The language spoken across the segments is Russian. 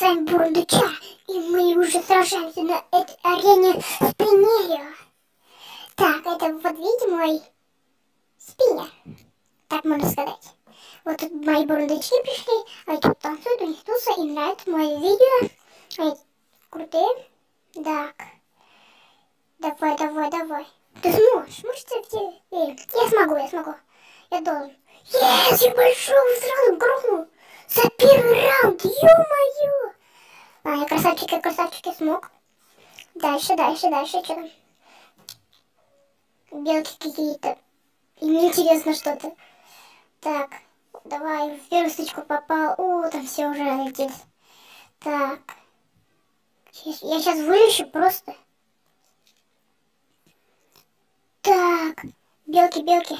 с вами Бурундуча, и мы уже сражаемся на этой арене спиннерио. Так, это вот видите мой спиннер, так можно сказать. Вот тут мои бурундучи пришли, они тут танцуют, у них туса, им нравится мое видео. Они крутые. Так. Давай, давай, давай. Ты сможешь, можешь ты. Я смогу, я смогу. Я должен. Есть, я большого сразу грохнул. За первый раунд, ё-моё! А, я красавчик, я красавчик, я смог. Дальше, дальше, дальше, что там? Белки какие-то. И мне интересно что-то. Так, давай, в первую стычку попал. О, там все уже разлетелись. Так. Я сейчас вылечу просто. Так, белки, белки.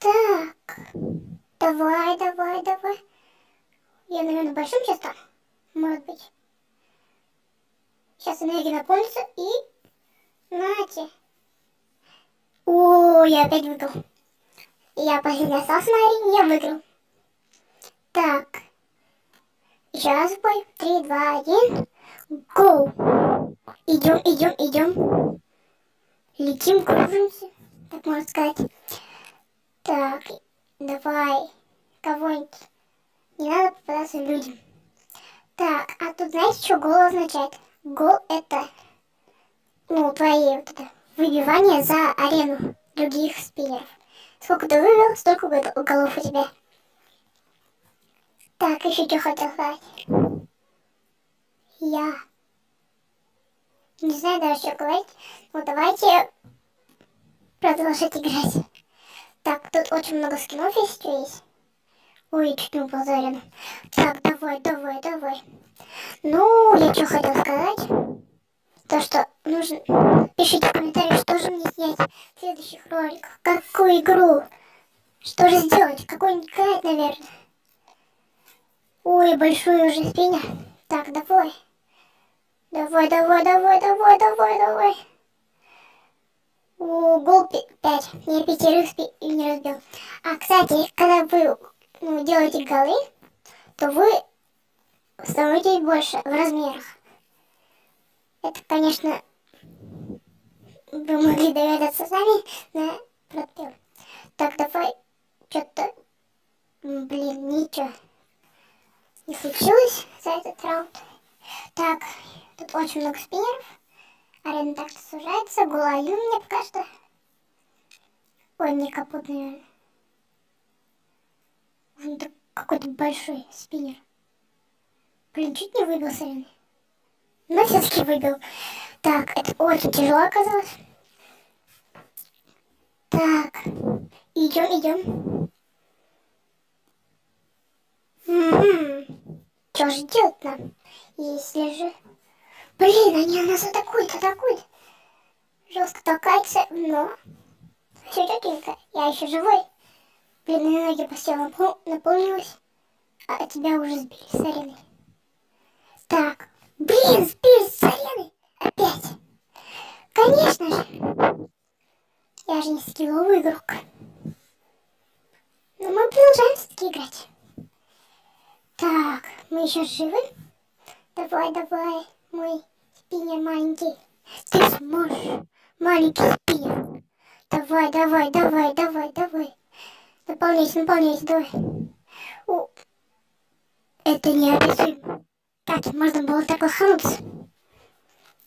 Так, давай, давай, давай. Я, наверное, большим сейчас там. Может быть. Сейчас энергия наполнится и... Нате. О, я опять выиграл. Я последний остался на арене, я выиграл. Так. Еще раз в бой. Три, два, один. Гоу. Идем, идем, идем. Летим, кружимся, так можно сказать. Так, давай кого-нибудь не надо попадаться людям. Так, а тут знаете, что гол означает? Гол это, ну, твои вот это, выбивание за арену других спиннеров. Сколько ты вывел, столько голов у тебя. Так, еще что хотел сказать. Я не знаю даже, что говорить. Ну, давайте продолжать играть. Так, тут очень много скинов есть, что есть. Ой, чуть не заряд. Так, давай, давай, давай. Ну, я что хотел сказать. То, что нужно... Пишите в комментариях, что же мне снять в следующих роликах. Какую игру? Что же сделать? Какой-нибудь гайд, наверное. Ой, большой уже спиня. Так, давай. Давай, давай, давай, давай, давай, давай. О, гол 5. Я пятерых не разбил. А, кстати, когда вы ну, делаете голы, то вы становитесь больше в размерах. Это, конечно, вы могли догадаться сами, но пропил. Так, давай, что-то, блин, ничего не случилось за этот раунд. Так, тут очень много спиннеров. Арена так сужается, голаю мне пока что. Ой, мне капут, наверное. Какой-то большой спиннер. Блин, чуть не выбил с арены. Но все-таки выбил. Так, это очень тяжело оказалось. Так, идем, идем. Что же делать нам, если же... Блин, они нас атакуют, атакуют. Жестко толкается, но... Все тетенька, я еще живой. Блин, ноги почти наполнилась. А тебя уже сбили с арены. Так. Блин, сбили с арены. Опять. Конечно же. Я же не скилловый игрок. Но мы продолжаем все-таки играть. Так, мы еще живы? Давай, давай, мой спиннер маленький. Ты сможешь, маленький спиннер. Давай, давай, давай, давай, давай. Наполняйся, наполняйся, давай. О, это неописуемо. Так, можно было так лохануться.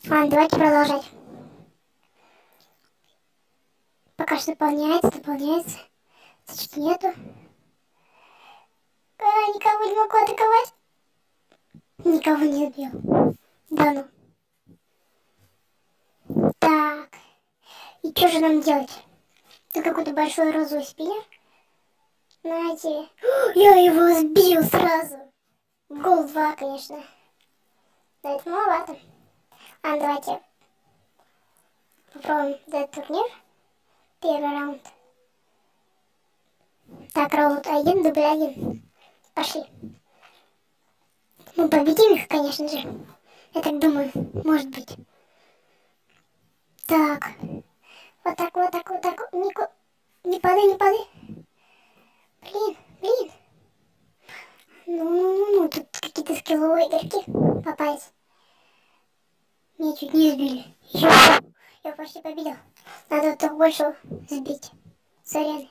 Ладно, давайте продолжать. Пока что наполняется, наполняется. Значит, нету. А, никого не могу атаковать. Никого не убил. Да ну. Так. И что же нам делать? Это какой-то большой розовый спиннер. Знаете, я его сбил сразу. Гол 2, конечно. Но это маловато. А давайте попробуем этот турнир. Первый раунд. Так, раунд 1, дубль 1. Пошли. Мы победим их, конечно же. Я так думаю, может быть. Так. Вот так, вот так, вот так. Не, не падай, не падай. Блин, блин. Ну, ну, ну, ну, тут какие-то скилловые игроки попались. Меня чуть не сбили. Ё, я почти победил. Надо только больше сбить с арены.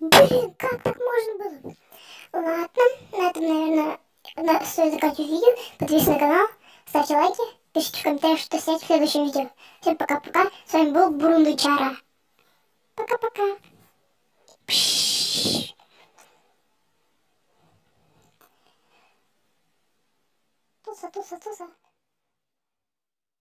Блин, как так можно было? Ладно, на этом, наверное, на, стоит заканчивать видео. Подписывайтесь на канал, ставьте лайки, пишите в комментариях, что снять в следующем видео. Всем пока-пока. С вами был Бурундучара. Пока-пока. 走走走。